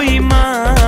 soy más.